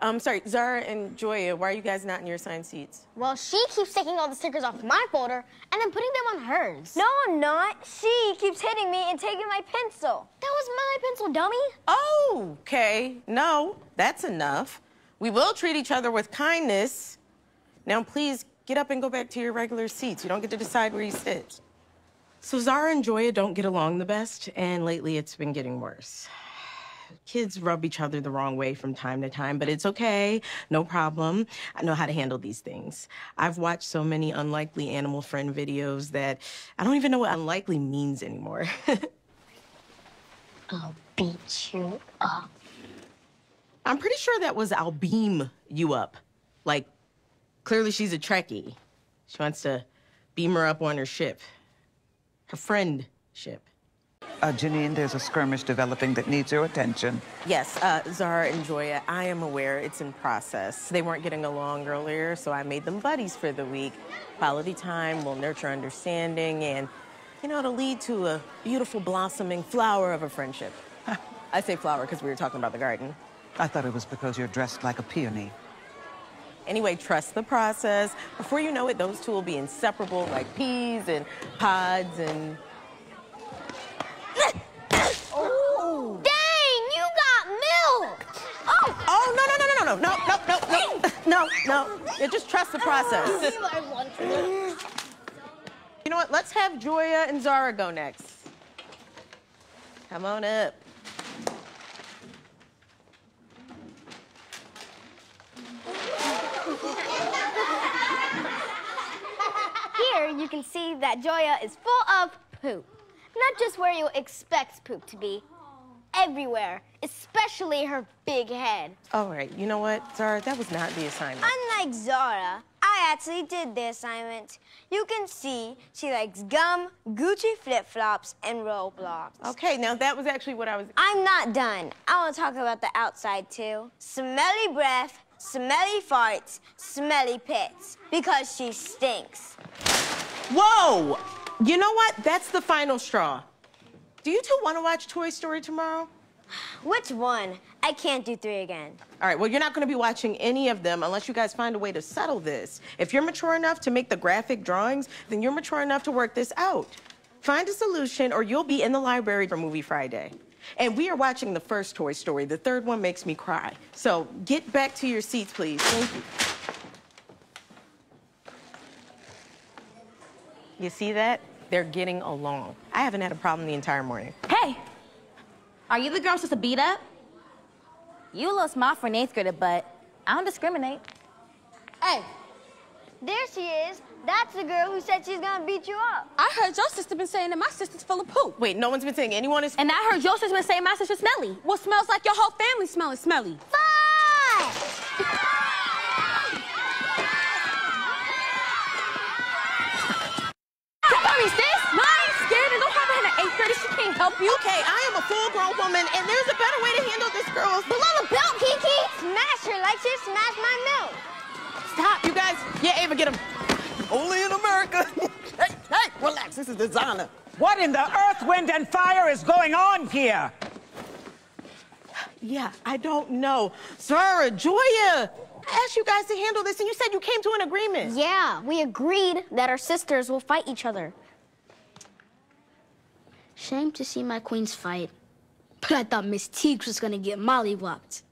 Um, sorry, Zara and Joya, why are you guys not in your assigned seats? Well, she keeps taking all the stickers off my folder and then putting them on hers. No, I'm not. She keeps hitting me and taking my pencil. That was my pencil, dummy. Oh, okay. No, that's enough. We will treat each other with kindness. Now, please get up and go back to your regular seats. You don't get to decide where you sit. So, Zara and Joya don't get along the best, and lately it's been getting worse. Kids rub each other the wrong way from time to time, but it's okay. No problem. I know how to handle these things. I've watched so many unlikely animal friend videos that I don't even know what unlikely means anymore. I'll beat you up. I'm pretty sure that was I'll beam you up. Like, clearly she's a Trekkie. She wants to beam her up on her ship. Her friend ship. Uh, Janine, there's a skirmish developing that needs your attention. Yes, uh, Zara and Joya, I am aware it's in process. They weren't getting along earlier, so I made them buddies for the week. Quality time will nurture understanding and, you know, it'll lead to a beautiful blossoming flower of a friendship. I say flower because we were talking about the garden. I thought it was because you're dressed like a peony. Anyway, trust the process. Before you know it, those two will be inseparable like peas and pods and. no, no, no, no, no, no, no. Yeah, just trust the process. you know what? Let's have Joya and Zara go next. Come on up. Here you can see that Joya is full of poop. Not just where you expect poop to be, everywhere, especially her big head. All right, you know what, Zara? That was not the assignment. Unlike Zara, I actually did the assignment. You can see she likes gum, Gucci flip-flops, and Roblox. Okay, now that was actually what I was. I'm not done. I want to talk about the outside too. Smelly breath, smelly farts, smelly pits. Because she stinks. Whoa! You know what? That's the final straw. Do you two want to watch Toy Story tomorrow? Which one? I can't do three again. All right, well, you're not going to be watching any of them unless you guys find a way to settle this. If you're mature enough to make the graphic drawings, then you're mature enough to work this out. Find a solution, or you'll be in the library for Movie Friday. And we are watching the first Toy Story. The third one makes me cry. So get back to your seats, please. Thank you. You see that? They're getting along. I haven't had a problem the entire morning. Hey, are you the girl supposed to beat up? You a little small for an eighth grader, but I don't discriminate. Hey, there she is. That's the girl who said she's gonna beat you up. I heard your sister been saying that my sister's full of poop. Wait, no one's been saying anyone is. And I heard your sister been saying my sister's smelly. What smells like your whole family smelling smelly? Five! Sorry, sis. Mine scared and don't have her in the eighth grade. She can't help you. Okay, I am a full-grown woman, and there's a better way to handle this, girls. Below the belt, Kiki! Smash her like she smashed my milk. Stop, you guys. Yeah, Ava, get him. Only in America. hey, hey, relax. This is designer. What in the earth, wind, and fire is going on here? Yeah, I don't know. Zara, Joya, I asked you guys to handle this, and you said you came to an agreement. Yeah, we agreed that our sisters will fight each other. Shame to see my queens fight. But I thought Miss Teague was gonna get mollywopped.